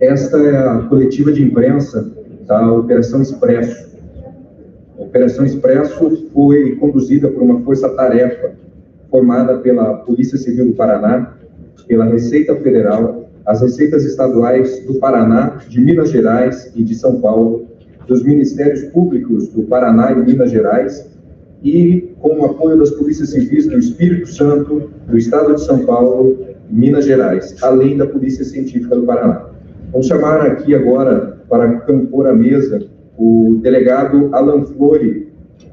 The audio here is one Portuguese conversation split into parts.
Esta é a coletiva de imprensa da Operação Expresso. A Operação Expresso foi conduzida por uma força-tarefa formada pela Polícia Civil do Paraná, pela Receita Federal, as Receitas Estaduais do Paraná, de Minas Gerais e de São Paulo, dos Ministérios Públicos do Paraná e Minas Gerais, e com o apoio das polícias civis do Espírito Santo, do Estado de São Paulo Minas Gerais, além da Polícia Científica do Paraná. Vamos chamar aqui agora para compor a mesa o delegado Alan Flori,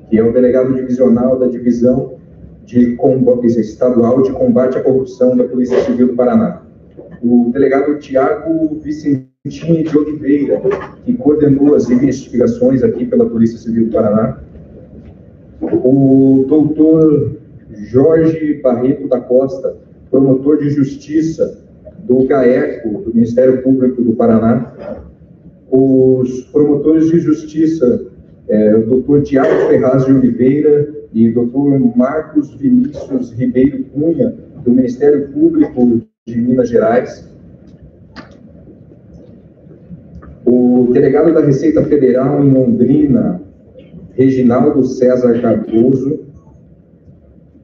que é o delegado divisional da Divisão de Combate, Estadual de Combate à Corrupção da Polícia Civil do Paraná. O delegado Tiago Vicentini de Oliveira, que coordenou as investigações aqui pela Polícia Civil do Paraná. O doutor Jorge Barreto da Costa, promotor de justiça do GAECO, do Ministério Público do Paraná, os promotores de justiça, é, o doutor Tiago Ferraz de Oliveira e o doutor Marcos Vinícius Ribeiro Cunha, do Ministério Público de Minas Gerais, o delegado da Receita Federal em Londrina, Reginaldo César Cardoso,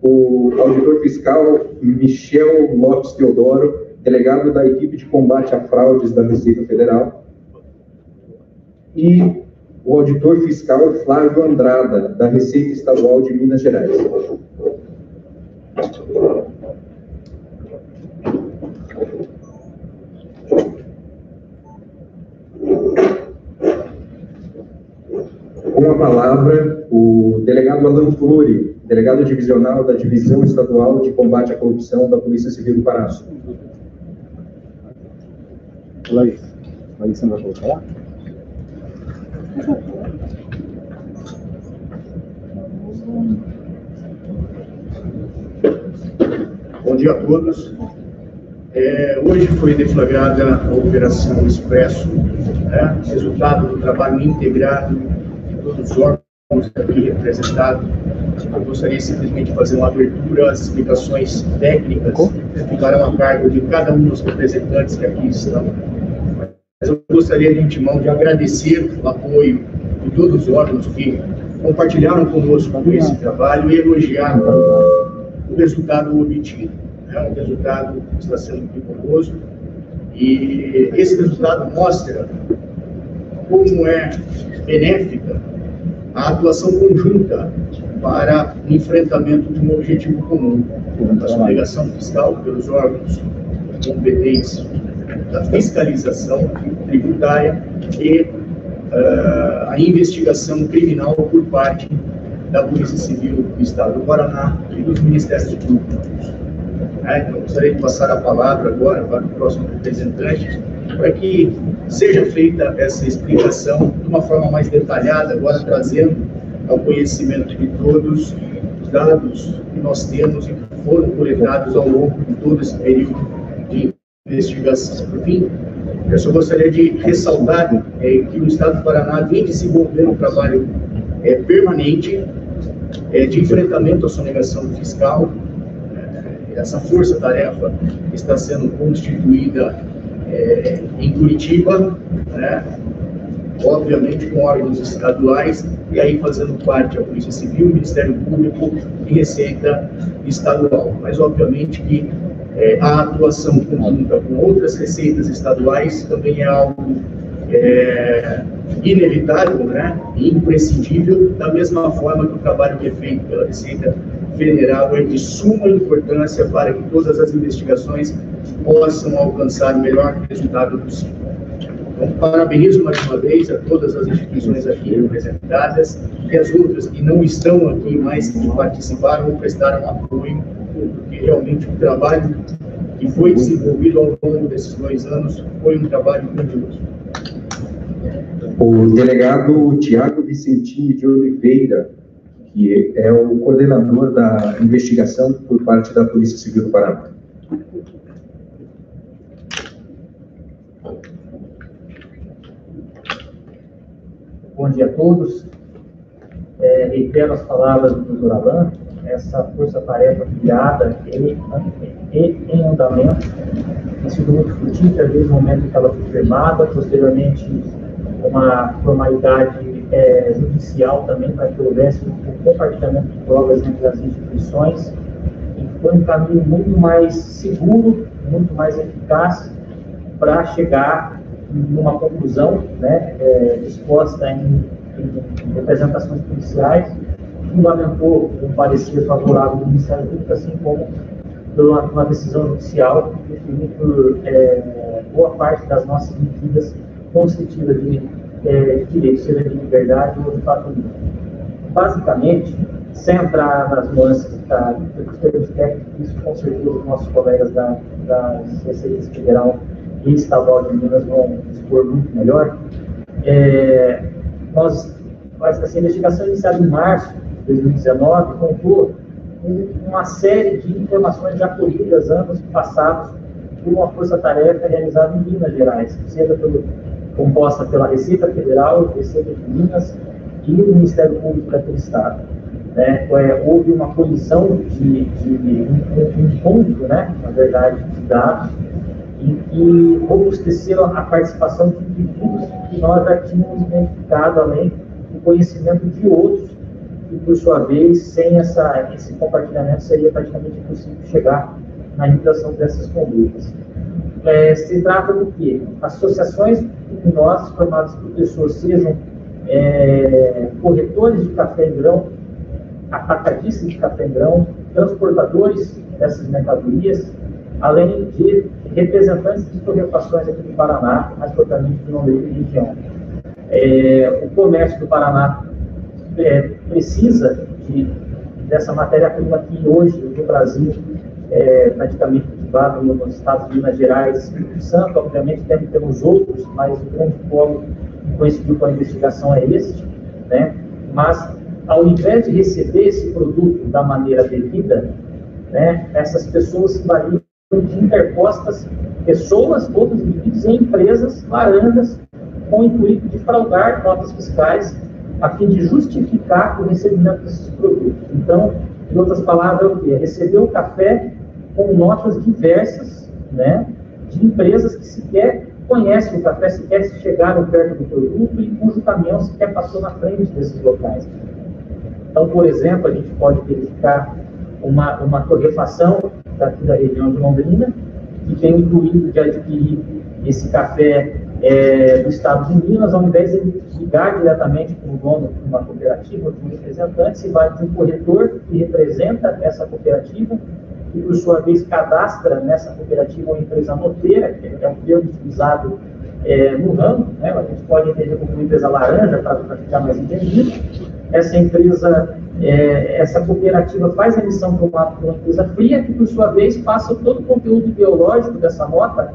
o auditor fiscal Michel Lopes Teodoro, delegado da equipe de combate a fraudes da Receita Federal, e o auditor fiscal Flávio Andrada, da Receita Estadual de Minas Gerais. Com a palavra, o delegado Alan Flori, delegado divisional da Divisão Estadual de Combate à Corrupção da Polícia Civil do Pará. Não vai colocar? Bom dia a todos. É, hoje foi deflagrada a Operação Expresso, né, resultado do trabalho integrado todos os órgãos aqui representados. Eu gostaria simplesmente de fazer uma abertura às explicações técnicas que ficarão a cargo de cada um dos representantes que aqui estão mas eu gostaria de antemão de agradecer o apoio de todos os órgãos que compartilharam conosco esse trabalho e elogiar o resultado obtido. É um resultado que está sendo rigoroso e esse resultado mostra como é benéfica a atuação conjunta para o enfrentamento de um objetivo comum, a sonegação fiscal pelos órgãos competentes da fiscalização tributária e uh, a investigação criminal por parte da Polícia Civil do Estado do Paraná e dos Ministérios Públicos. É, então, gostaria de passar a palavra agora para o próximo representante, para que seja feita essa explicação de uma forma mais detalhada, agora trazendo ao conhecimento de todos os dados que nós temos e que foram coletados ao longo de todo esse período de investigação. Por fim, eu só gostaria de ressaltar é, que o Estado do Paraná vem desenvolvendo um trabalho é, permanente é, de enfrentamento à sonegação fiscal. É, essa força-tarefa está sendo constituída é, em Curitiba, né, obviamente com órgãos estaduais, e aí fazendo parte a Polícia Civil, Ministério Público e Receita Estadual. Mas, obviamente, que é, a atuação conjunta com outras receitas estaduais também é algo é, inevitável, né, imprescindível, da mesma forma que o trabalho que é feito pela Receita Federal é de suma importância para que todas as investigações possam alcançar o melhor resultado possível. Então, parabenizo mais uma vez a todas as instituições aqui representadas e as outras que não estão aqui, mas que participaram ou prestaram apoio porque realmente o trabalho que foi desenvolvido ao longo desses dois anos foi um trabalho grandioso. O delegado Tiago Vicentini de Oliveira, que é o coordenador da investigação por parte da Polícia Civil do Paraná. Bom dia a todos. É, reitero as palavras do doutor Alain, essa força-tarefa criada e, e, em andamento tem sido muito frutífera desde o momento que ela foi firmada, posteriormente uma formalidade é, judicial também para que houvesse um compartilhamento de provas entre as instituições. E foi um caminho muito mais seguro, muito mais eficaz para chegar numa conclusão né, é, disposta em, em, representações policiais, fundamentou um parecer favorável do Ministério Público, assim como uma, uma decisão judicial que definiu por é, boa parte das nossas medidas constitutivas de, é, seja de liberdade ou de patrimônio. Basicamente, sem entrar nas nuances da, dos termos técnicos, isso com certeza os nossos colegas da, das Receitas Federal e Estadual de Minas vão expor muito melhor. É, nós, essa investigação iniciada em março de 2019 contou uma série de informações já colhidas anos passados por uma força-tarefa realizada em Minas Gerais, pelo, composta pela Receita Federal, Receita de Minas e o Ministério Público daquele Estado. Né? É, houve uma colisão de, de um, um encontro, né, na verdade, de dados, em que robusteceram a participação de indivíduos que nós já tínhamos identificado, além do conhecimento de outros e, por sua vez, sem essa, esse compartilhamento, seria praticamente impossível chegar na imitação dessas condutas. É, se trata do que? Associações criminosas formadas por pessoas, sejam é, corretores de café em grão, atacadistas de café em grão, transportadores dessas mercadorias, além de representantes de torrefações aqui do Paraná, mais propriamente do Londrina e região. É, o comércio do Paraná é, precisa de, dessa matéria-prima que hoje no Brasil é praticamente cultivado nos estados de Minas Gerais, Espírito Santo, obviamente deve ter os outros, mas o grande polo que coincidiu com a investigação é este, né? mas ao invés de receber esse produto da maneira devida, né, essas pessoas de interpostas pessoas, outros indivíduos em empresas laranjas com o intuito de fraudar notas fiscais a fim de justificar o recebimento desses produtos. Então, em outras palavras, é o quê? Receber o café com notas diversas, né, de empresas que sequer conhecem o café, sequer chegaram perto do produto e cujo caminhão sequer passou na frente desses locais. Então, por exemplo, a gente pode verificar uma, uma torrefação daqui da região de Londrina, que tem o intuito de adquirir esse café é, do estado de Minas, ao invés de ligar diretamente com o dono de uma cooperativa de um representante, se vai de um corretor que representa essa cooperativa e, por sua vez, cadastra nessa cooperativa uma empresa noteira, que é um termo utilizado é, no ramo, né? a gente pode entender como uma empresa laranja, para ficar mais entendido. Essa empresa, é, essa cooperativa faz a emissão para uma, uma empresa fria, que, por sua vez, passa todo o conteúdo biológico dessa nota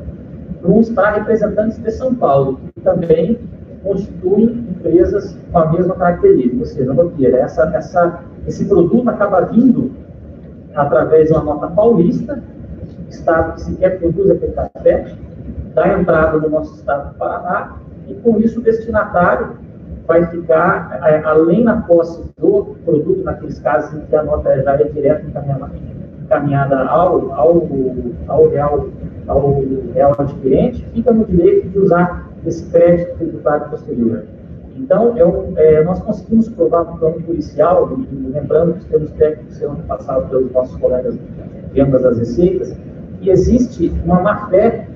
para representantes de São Paulo, que também constituem empresas com a mesma característica, ou seja, roteira. Essa, essa, esse produto acaba vindo através de uma nota paulista, estado que sequer produz aquele café, da entrada no nosso estado do Paraná, e com isso o destinatário vai ficar, é, além na posse do produto, naqueles casos em que a nota já é direto encaminhada, encaminhada ao, ao, ao real ao real adquirente, fica no direito de usar esse crédito tributário posterior. Então, é, nós conseguimos provar no plano policial, lembrando que os termos técnicos serão passados pelos nossos colegas de ambas as receitas, que existe uma má-fé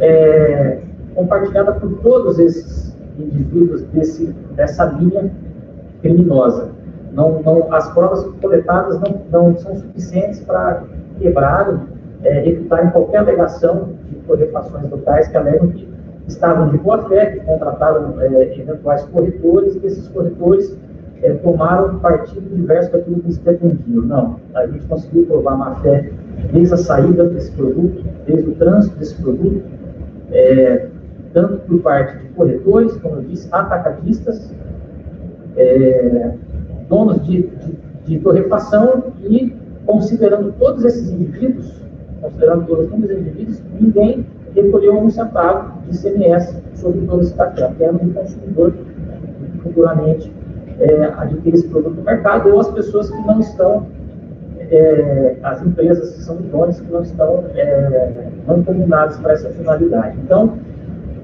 é, compartilhada por todos esses indivíduos desse, dessa linha criminosa. Não, não, as provas coletadas não, não são suficientes para quebrar é, qualquer alegação de correfações locais que alegam que estavam de boa fé, que contrataram é, eventuais corretores e esses corretores é, tomaram partido diverso daquilo que eles pretendiam. Não, a gente conseguiu provar má fé desde a saída desse produto, desde o trânsito desse produto, é, tanto por parte de corretores, como eu disse, atacadistas, é, donos de, de, de torrefação e considerando todos esses indivíduos, considerando todos os números indivíduos, ninguém recolheu um centavo de CMS sobre todo esse café, apenas o consumidor futuramente é, esse produto no mercado ou as pessoas que não estão é, as empresas que são idôneas que não estão é, mancomunadas para essa finalidade. Então,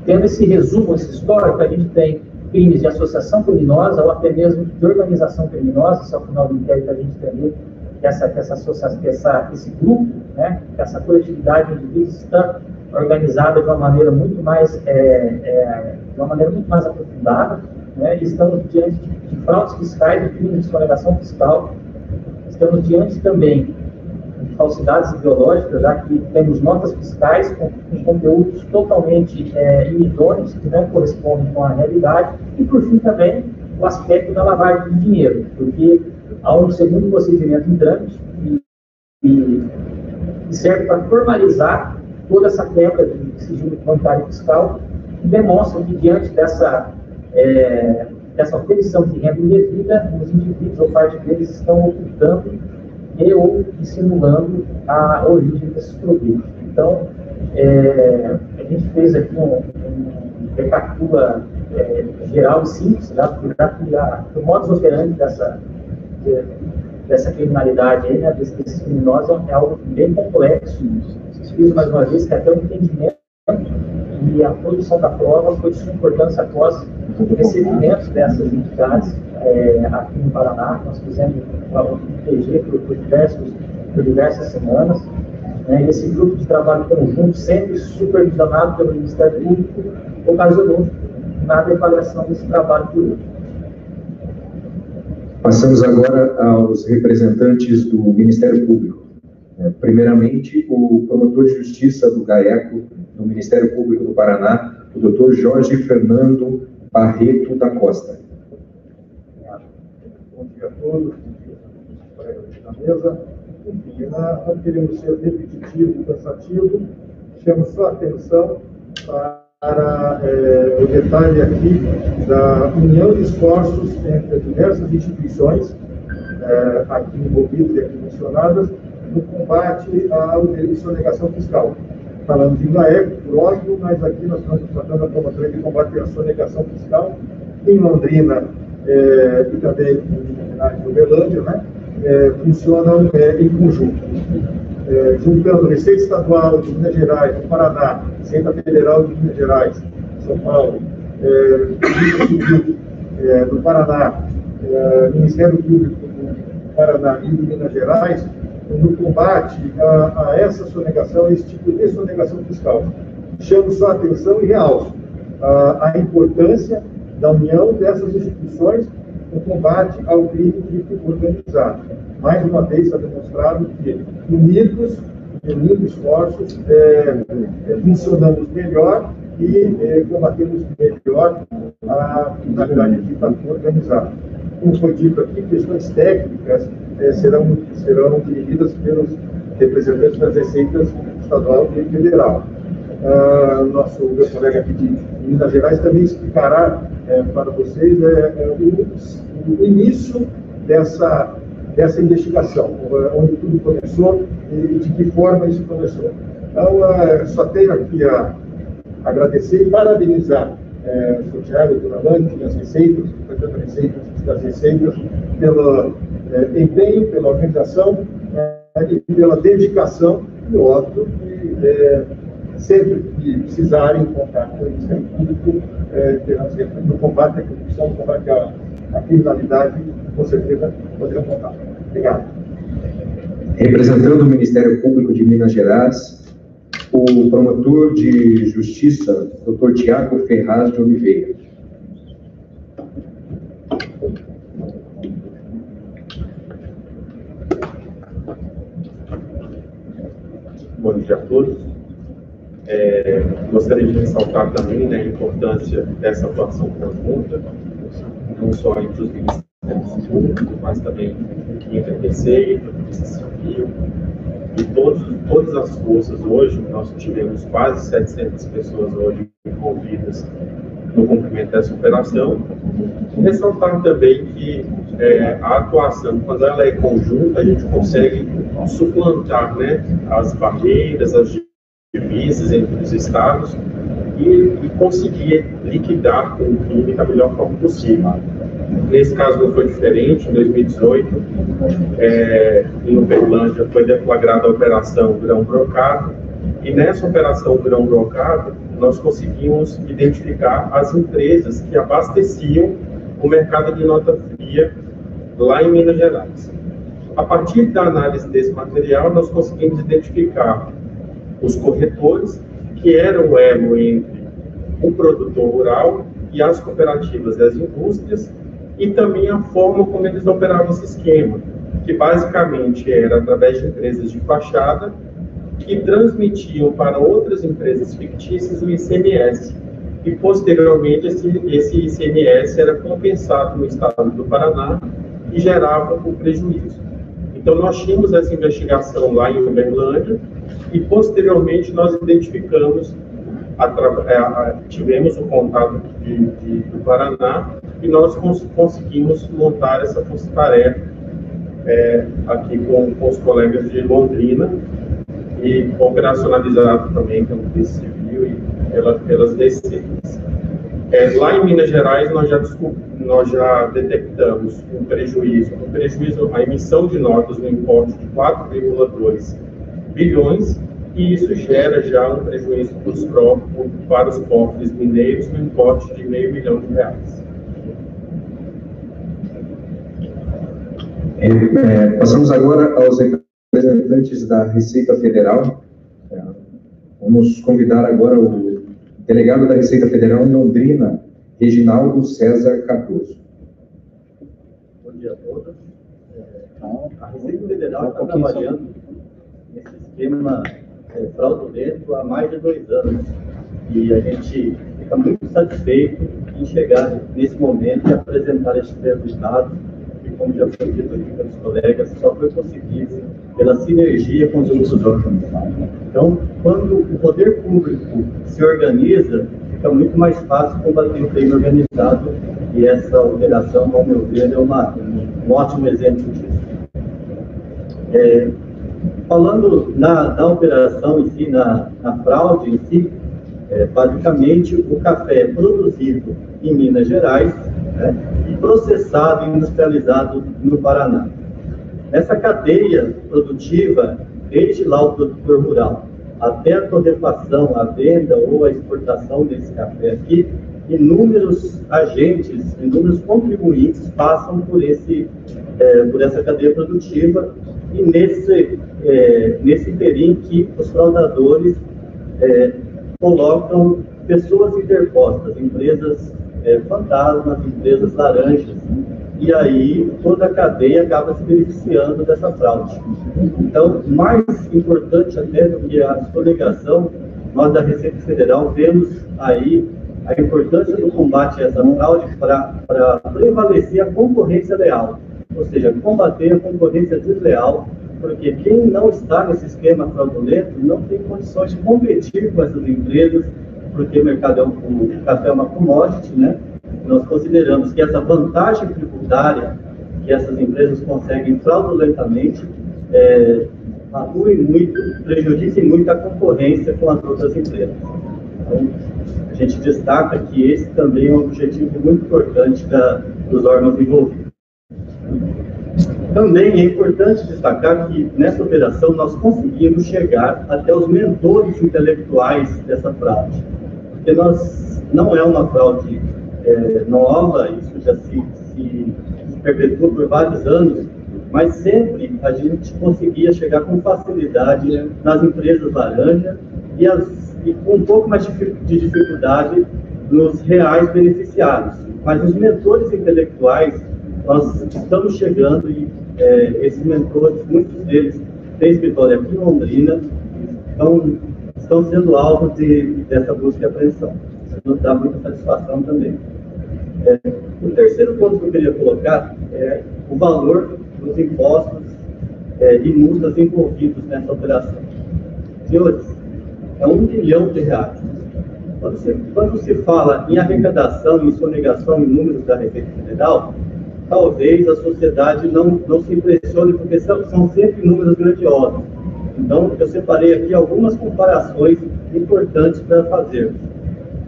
tendo esse resumo, esse histórico, a gente tem crimes de associação criminosa ou até mesmo de organização criminosa, se ao final do inquérito a gente que essa, que essa, associação, que essa, esse grupo, né, que essa coletividade de indivíduos está organizada de uma maneira muito mais, é, é, de uma maneira muito mais aprofundada, né, estamos diante de, de fraudes fiscais, de crimes de sonegação fiscal, estamos diante também falsidades ideológicas, já que temos notas fiscais com, com conteúdos totalmente é, inidôneos, que não correspondem com a realidade, e, por fim, também o aspecto da lavagem de dinheiro, porque há um segundo procedimento em trâmite e, e, e serve para formalizar toda essa quebra de sigilo bancário fiscal, que demonstra que, diante dessa, é, dessa obtenção de renda indevida, os indivíduos ou parte deles estão ocultando e ou dissimulando a origem desses produtos. Então, é, a gente fez aqui um, um recapitula é, geral e simples, né, porque o modus operandi dessa, de, dessa criminalidade, né, desses, criminosos, é algo bem complexo. Fiz mais uma vez que até o entendimento e a produção da prova foi de importância após o recebimento dessas entidades é, aqui no Paraná. Nós fizemos um PG por, por, diversos, por diversas semanas. Né, esse grupo de trabalho conjunto, sempre supervisionado pelo Ministério Público, ocasionou na avaliação desse trabalho. Passamos agora aos representantes do Ministério Público. É, primeiramente, o promotor de justiça do GAECO, do Ministério Público do Paraná, o doutor Jorge Fernando Barreto da Costa. Todos, colegas da mesa. Enfim, não queremos ser repetitivo e cansativo, chamo só atenção para é, o detalhe aqui da união de esforços entre diversas instituições é, aqui envolvidas e aqui mencionadas no combate de sonegação fiscal. Falando de INAEC, por óbvio, mas aqui nós estamos tratando a promotoria de combate à sonegação fiscal em Londrina é, e também em Uberlândia, né, é, funcionam é, em conjunto. É, juntando Receita Estadual de Minas Gerais, do Paraná, Receita Federal de Minas Gerais, São Paulo, é, Civil é, do Paraná, é, Ministério Público do Paraná e de Minas Gerais, no combate a, a essa sonegação, esse tipo de sonegação fiscal. Chamo sua atenção e realço a, a importância da união dessas instituições no combate ao crime típico organizado. Mais uma vez está demonstrado que, unidos, unindo esforços, é, é, funcionamos melhor e é, combatemos melhor a criminalidade organizada. Como foi dito aqui, questões técnicas é, serão, serão dirigidas pelos representantes das receitas estadual e federal. Uh, nosso meu colega aqui de Minas Gerais também explicará é, para vocês é, é o, o, início dessa, dessa investigação, onde tudo começou e de que forma isso começou. Então, uh, só tenho aqui a agradecer e parabenizar o Thiago, o Dona as receitas, o receitas das receitas, pelo empenho, pela organização e pela dedicação, e óbvio, que sempre que precisarem contar com o Ministério Público, é, no combate à corrupção, no combate à, à criminalidade, com certeza poderão contar. Obrigado. Representando o Ministério Público de Minas Gerais, o promotor de justiça, Dr. Tiago Ferraz de Oliveira. Bom dia a todos. É, gostaria de ressaltar também né, a importância dessa atuação conjunta, não só entre os ministérios públicos, mas também entre a Receita, a Polícia Civil, e todos, todas as forças hoje, nós tivemos quase 700 pessoas hoje envolvidas no cumprimento dessa operação. Ressaltar também que é, a atuação, quando ela é conjunta, a gente consegue suplantar né, as barreiras, as divisas entre os estados e, e conseguir liquidar o crime da melhor forma possível. Nesse caso não foi diferente, em 2018, é, em Uberlândia foi deflagrada a operação grão brocado, e nessa operação grão brocado, nós conseguimos identificar as empresas que abasteciam o mercado de nota fria lá em Minas Gerais. A partir da análise desse material, nós conseguimos identificar os corretores, que eram o elo entre o produtor rural e as cooperativas das indústrias, e também a forma como eles operavam esse esquema, que basicamente era através de empresas de fachada que transmitiam para outras empresas fictícias o ICMS. E, posteriormente, esse, esse ICMS era compensado no estado do Paraná e gerava o prejuízo. Então, nós tínhamos essa investigação lá em Uberlândia e, posteriormente, nós identificamos, é, tivemos o contato de, de, do Paraná e nós cons conseguimos montar essa força-tarefa é, aqui com, com os colegas de Londrina e operacionalizado também pelo Polícia Civil e pela, pelas DCs. É, lá em Minas Gerais, nós já, nós já detectamos um prejuízo, um prejuízo, a emissão de notas no importe de 4,2 bilhões, e isso gera já um prejuízo para os, próprios, para os cofres mineiros no importe de meio milhão de reais. É, é, passamos agora aos representantes da Receita Federal. É, vamos convidar agora o delegado da Receita Federal em Londrina, Reginaldo César Cardoso. Bom dia a todos. Então, a Receita Federal está trabalhando esquema é, fraudulento há mais de dois anos. E a gente fica muito satisfeito em chegar nesse momento e apresentar esses resultados como já foi dito aqui pelos colegas, só foi possível pela sinergia com os outros órgãos. Então, quando o poder público se organiza, fica muito mais fácil combater o crime organizado e essa operação, ao meu ver, é uma, um ótimo exemplo disso. É, falando na, na, operação em si, na, na fraude em si, é, basicamente o café é produzido em Minas Gerais né, e processado e industrializado no Paraná. Essa cadeia produtiva, desde lá o produtor rural até a torrefação, a venda ou a exportação desse café aqui, inúmeros agentes, inúmeros contribuintes passam por, esse, é, por essa cadeia produtiva e nesse, é, nesse período que os fraudadores é, colocam pessoas interpostas, empresas é, fantasmas, empresas laranjas, e aí toda a cadeia acaba se beneficiando dessa fraude. Então, mais importante até do que a sonegação, nós da Receita Federal vemos aí a importância do combate a essa fraude para prevalecer a concorrência leal, ou seja, combater a concorrência desleal, porque quem não está nesse esquema fraudulento não tem condições de competir com essas empresas, porque o mercado é um, o café é uma commodity, né? Nós consideramos que essa vantagem tributária que essas empresas conseguem fraudulentamente é, atue muito, prejudique muito a concorrência com as outras empresas. Então, a gente destaca que esse também é um objetivo muito importante da, dos órgãos envolvidos. Também é importante destacar que nessa operação nós conseguimos chegar até os mentores intelectuais dessa fraude porque nós, não é uma fraude é, nova, isso já se, se, se perpetua por vários anos, mas sempre a gente conseguia chegar com facilidade nas empresas laranja e, as, e com um pouco mais de dificuldade nos reais beneficiários. Mas os mentores intelectuais, nós estamos chegando e é, esses mentores, muitos deles têm escritório aqui em Londrina, estão estão sendo alvo de, dessa busca e apreensão. Isso nos dá muita satisfação também. É, o terceiro ponto que eu queria colocar é o valor dos impostos é, e multas envolvidos nessa operação. Senhores, é um bilhão de reais. Quando se, quando se fala em arrecadação, em sonegação em números da Receita Federal, talvez a sociedade não, não se impressione, porque são, são sempre números grandiosos. Então, eu separei aqui algumas comparações importantes para fazer.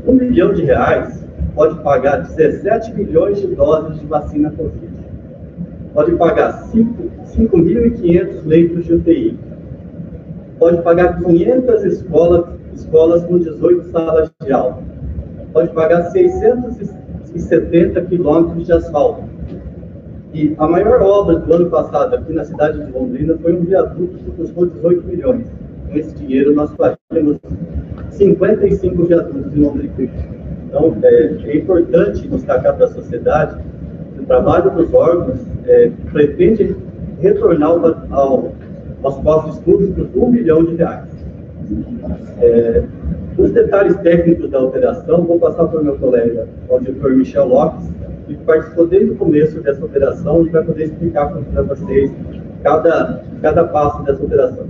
Um milhão de reais pode pagar 17 milhões de doses de vacina Covid. Pode pagar 5.500 leitos de UTI. Pode pagar 500 escolas, escolas com 18 salas de aula. Pode pagar 670 quilômetros de asfalto. E a maior obra do ano passado aqui na cidade de Londrina foi um viaduto que custou 18 milhões. Com esse dinheiro nós fazemos 55 viadutos em Londrina. Então, é, é importante destacar para a sociedade que o trabalho dos órgãos é, pretende retornar ao, ao, aos cofres públicos um milhão de reais. É, os detalhes técnicos da operação vou passar para o meu colega, o auditor Michel Lopes, que participou desde o começo dessa operação e vai poder explicar para vocês cada, cada passo dessa operação.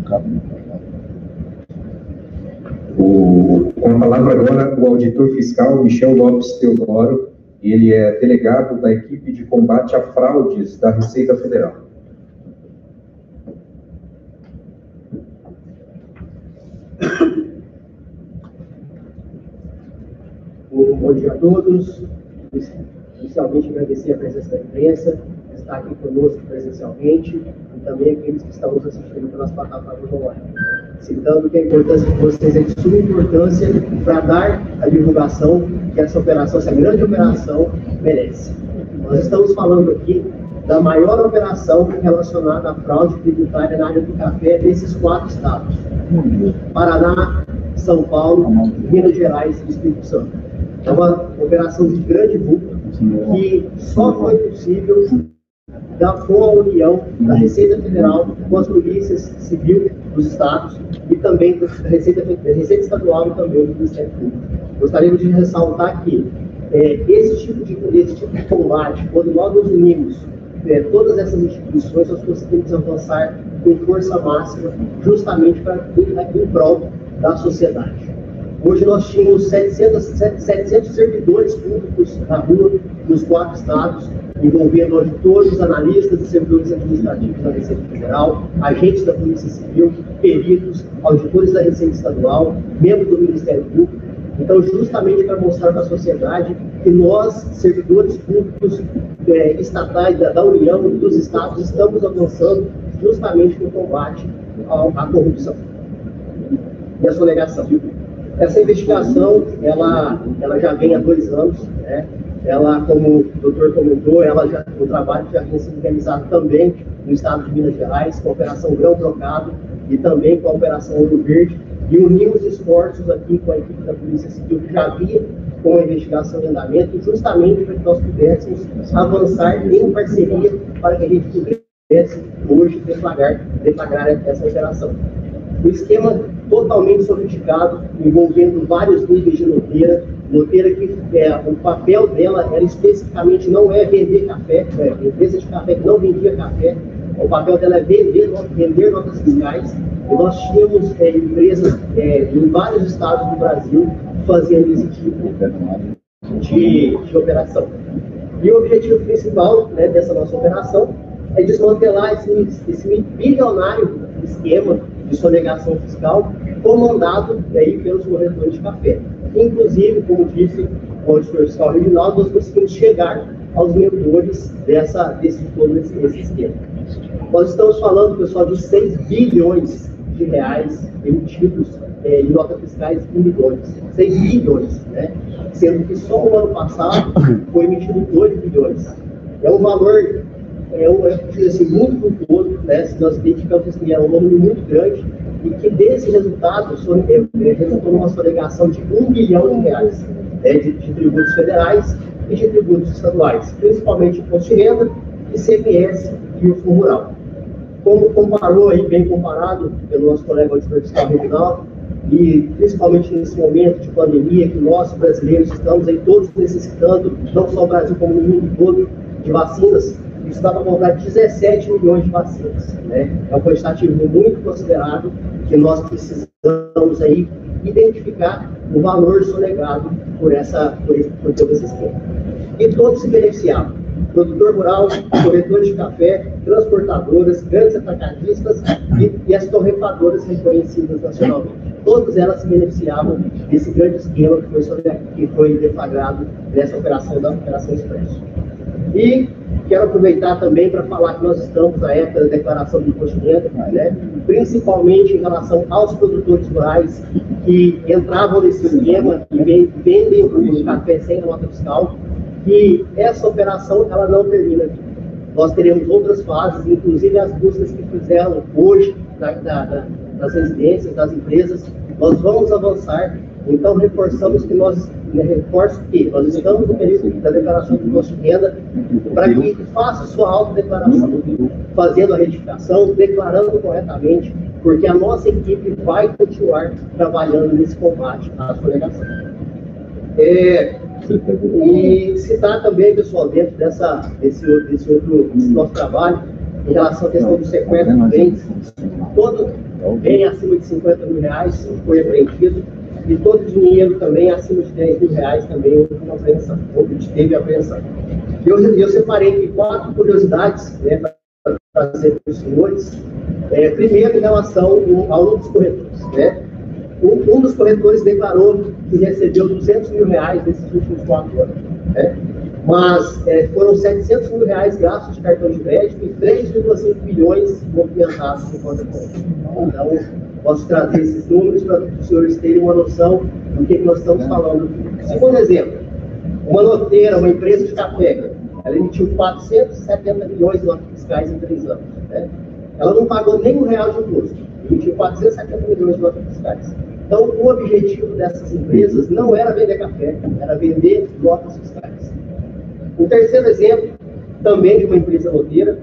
O, com a palavra agora o auditor fiscal Michel Lopes Teodoro, ele é delegado da equipe de combate a fraudes da Receita Federal. Bom dia a todos. Inicialmente agradecer a presença da imprensa, que está aqui conosco presencialmente, e também aqueles que estão nos assistindo pelas plataformas online citando que a importância de vocês é de suma importância para dar a divulgação que essa operação, essa grande operação, merece. Nós estamos falando aqui da maior operação relacionada à fraude tributária na área do café desses quatro estados: Paraná, São Paulo, Minas Gerais e Espírito Santo. É uma operação de grande vulto que só foi possível da, com a união da Receita Federal com as polícias civil dos estados e também da Receita, Receita Estadual e também do Ministério Público. Gostaria de ressaltar que é, esse, tipo de, esse tipo de combate, quando nós nos unimos, é, todas essas instituições, nós conseguimos avançar com força máxima, justamente para em prol da sociedade. Hoje nós tínhamos 700, 700 servidores públicos na rua, nos quatro estados, envolvendo auditores, analistas e servidores administrativos da Receita Federal, agentes da Polícia Civil, peritos, auditores da Receita Estadual, membros do Ministério Público. Então, justamente para mostrar para a sociedade que nós, servidores públicos é, estatais da, da União e dos estados, estamos avançando justamente no combate à corrupção e à sonegação. Essa investigação, ela, ela já vem há dois anos, né? ela, como o doutor comentou, ela já, o trabalho já tem sido realizado também no estado de Minas Gerais, com a Operação Grão Trocado e também com a Operação Ouro Verde, e unimos esforços aqui com a equipe da Polícia Civil, que já havia com a investigação em andamento, justamente para que nós pudéssemos avançar em parceria para que a gente pudesse hoje deflagrar, deflagrar essa operação. O esquema totalmente sofisticado, envolvendo vários níveis de loteira, loteira que é, o papel dela era especificamente não é vender café, é, empresa de café que não vendia café, o papel dela é vender, vender notas fiscais. E nós tínhamos é, empresas é, em vários estados do Brasil fazendo esse tipo de, de operação. E o objetivo principal né, dessa nossa operação é desmantelar esse, esse bilionário esquema de sonegação fiscal comandado aí pelos corretores de café. Inclusive, como disse o auditor fiscal regional, nós conseguimos chegar aos mentores dessa, desse todo desse, desse esquema. Nós estamos falando, pessoal, de 6 bilhões de reais emitidos é, em notas fiscais em milhões. 6 bilhões, né? Sendo que só no ano passado foi emitido 2 bilhões. É um valor, é, um, é assim, muito cultuoso, né? Se nós identificamos que é um número muito grande, e que desse resultado é, resultou numa sonegação de um bilhão de reais né, de, de, tributos federais e de tributos estaduais, principalmente imposto de renda, ICMS e o Fundo Rural. Como comparou aí, bem comparado pelo nosso colega auditor fiscal regional, e principalmente nesse momento de pandemia que nós brasileiros estamos aí todos necessitando, não só o Brasil como o mundo todo, de vacinas, isso dá para comprar 17 milhões de vacinas. Né? É um quantitativo muito considerável que nós precisamos aí identificar o valor sonegado por, essa, por, por todo esse esquema. E todos se beneficiaram. Produtor rural, corretores de café, transportadoras, grandes atacadistas e, e as torrefadoras reconhecidas nacionalmente. todas elas se beneficiavam desse grande esquema que foi, que foi deflagrado nessa operação da Operação Expresso. E quero aproveitar também para falar que nós estamos na época da declaração de imposto de renda, né, principalmente em relação aos produtores rurais que entravam nesse esquema e vendem o café sem nota fiscal, que essa operação ela não termina aqui. Nós teremos outras fases, inclusive as buscas que fizeram hoje da, da, da, das residências, das empresas, nós vamos avançar. Então, reforçamos que nós, reforço que nós estamos no período da declaração de imposto de renda para que faça sua autodeclaração, fazendo a retificação, declarando corretamente, porque a nossa equipe vai continuar trabalhando nesse combate à sonegação. É, e citar também, pessoal, dentro dessa, desse, desse outro desse nosso trabalho, em relação à questão do sequestro de bens, todo bem acima de 50 mil reais foi apreendido e todo dinheiro também acima de 10 mil reais também houve uma apreensão, houve, teve apreensão. Eu, eu separei aqui quatro curiosidades né, para trazer para os senhores. É, primeiro, em relação a um dos corretores. Né? Um, um, dos corretores declarou que recebeu 200 mil reais nesses últimos quatro anos. Né? Mas é, foram 700 mil reais gastos de cartão de crédito e 3,5 bilhões movimentados em conta corrente. Então, posso trazer esses números para os senhores terem uma noção do que, que nós estamos falando. Segundo exemplo, uma noteira, uma empresa de café, ela emitiu 470 milhões de notas fiscais em três anos. Né? Ela não pagou nem um real de imposto, emitiu 470 milhões de notas fiscais. Então, o objetivo dessas empresas não era vender café, era vender notas fiscais. Um terceiro exemplo, também de uma empresa loteira,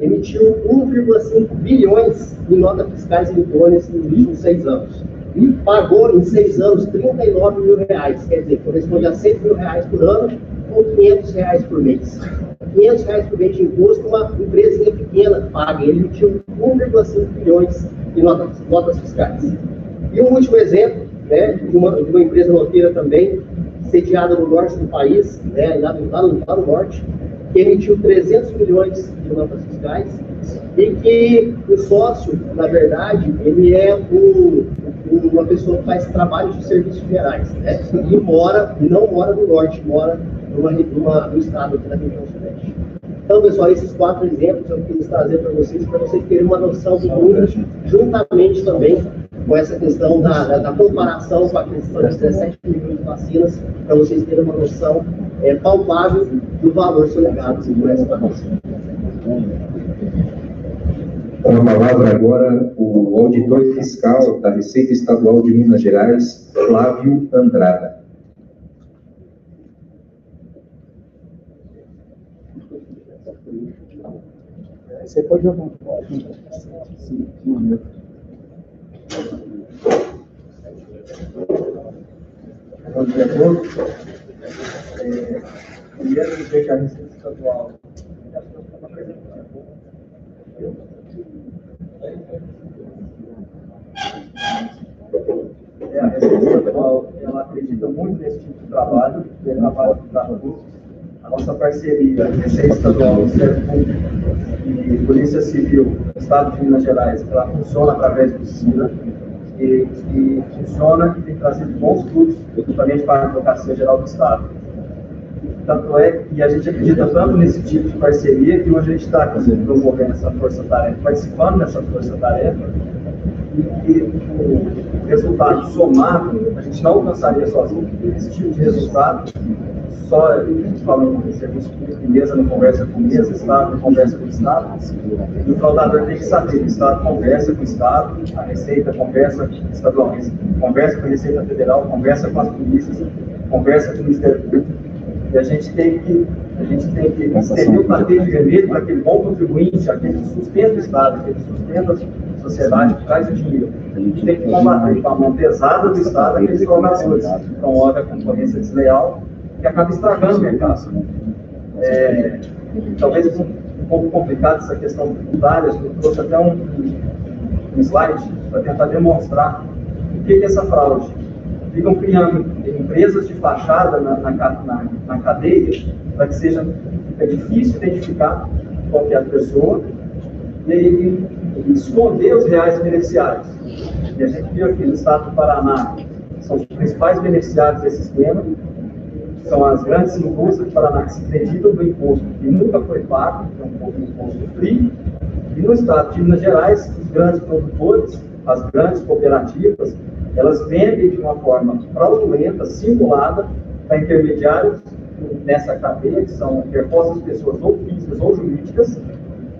emitiu 1,5 bilhões de notas fiscais eletrônicas nos últimos seis anos. E pagou em seis anos 39 mil reais, quer dizer, corresponde a 100 mil reais por ano ou 500 reais por mês. 500 reais por mês de imposto, uma empresa pequena paga. Ele emitiu 1,5 bilhões de notas, notas fiscais. E um último exemplo, né, de, uma, de uma empresa loteira também, sediada no norte do país, né, lá, lá no norte, que emitiu 300 milhões de notas fiscais e que o sócio, na verdade, ele é o, o, uma pessoa que faz trabalhos de serviços gerais, né? E mora, não mora no norte, mora numa, numa, no estado aqui da região sudeste. Então, pessoal, esses quatro exemplos eu quis trazer para vocês, para vocês terem uma noção do número, juntamente também com essa questão da, da, da, comparação com a questão de 17 milhões de vacinas, para vocês terem uma noção é, palpável do valor sonegado por essa vacina. Com a palavra agora o auditor fiscal da Receita Estadual de Minas Gerais, Flávio Andrada. Você pode jogar um Sim, um minuto. Bom dia a todos. É, primeiro, dizer que a Receita Estadual. É, a Receita Estadual ela acredita muito nesse tipo de trabalho, que é trabalho para todos. A nossa parceria, Receita Estadual, Ministério Público e Polícia Civil, Estado de Minas Gerais, ela funciona através do SINA que, que funciona e tem trazido bons frutos, principalmente para a Advocacia Geral do Estado. Tanto é que a gente acredita tanto nesse tipo de parceria que hoje a gente está promovendo essa força-tarefa, participando dessa força-tarefa, e que o resultado somado a gente não alcançaria sozinho, porque esse tipo de resultado só a gente fala em serviço público, mesa não conversa com mesa, Estado não conversa com Estado. E o fraudador tem que saber que o Estado conversa com o Estado, a Receita conversa estadual, conversa com a Receita Federal, conversa com as polícias, conversa com o Ministério Público. E a gente tem que, a gente tem que estender o tapete vermelho para aquele bom contribuinte, aquele que sustenta o Estado, aquele que sustenta sociedade, que traz o dinheiro. A gente tem que combater com a mão pesada do Estado aqueles fraudadores que promovem a concorrência desleal que acaba estragando o mercado. É, talvez um, um, pouco complicado essa questão tributária, eu trouxe até um, um slide para tentar demonstrar o que é essa fraude. Ficam criando empresas de fachada na, na, na, na cadeia para que seja é difícil identificar qualquer pessoa e, e esconder os reais beneficiários. E a gente viu aqui no estado do Paraná, são os principais beneficiários desse esquema, são as grandes indústrias do Paraná que se acreditam do imposto que nunca foi pago, que é um imposto free, e no estado de Minas Gerais, os grandes produtores, as grandes cooperativas, elas vendem de uma forma fraudulenta, simulada, para intermediários nessa cadeia, que são perpostas pessoas ou físicas ou jurídicas,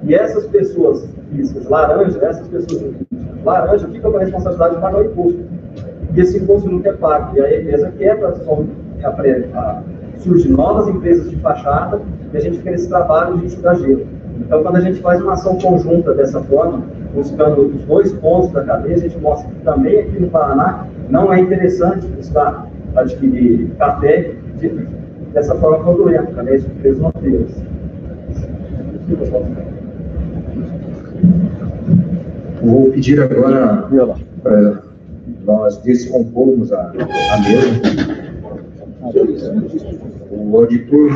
e essas pessoas físicas, laranja, essas pessoas laranja, ficam com a responsabilidade de pagar o imposto. E esse imposto não é pago, e a empresa quebra, são, a, surge novas empresas de fachada, e a gente fica nesse trabalho de gelo. Então, quando a gente faz uma ação conjunta dessa forma, buscando os dois pontos da cadeia, a gente mostra que também aqui no Paraná não é interessante buscar adquirir café de, dessa forma fraudulenta, através de empresas nosseiras. Vou pedir agora para nós descompormos a, a mesa. O auditor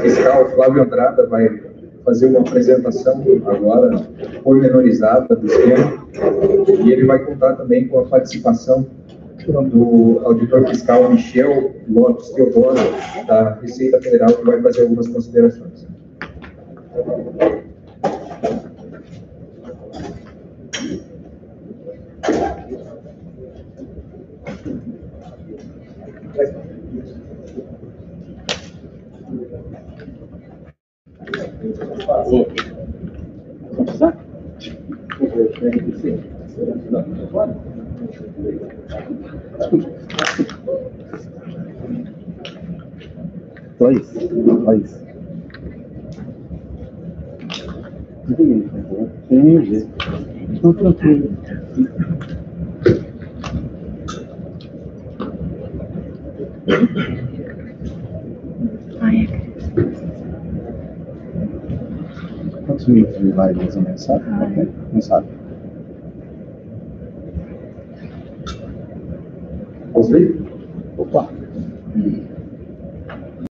fiscal Flávio Andrada vai fazer uma apresentação agora pormenorizada do esquema e ele vai contar também com a participação do auditor fiscal Michel Lopes Teodoro, da Receita Federal, que vai fazer algumas considerações. Só isso, só isso. Entendi. Então, tranquilo. Quantos minutos de mais ou menos, sabe? Não sabe. Posso ver? Opa!